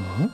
어?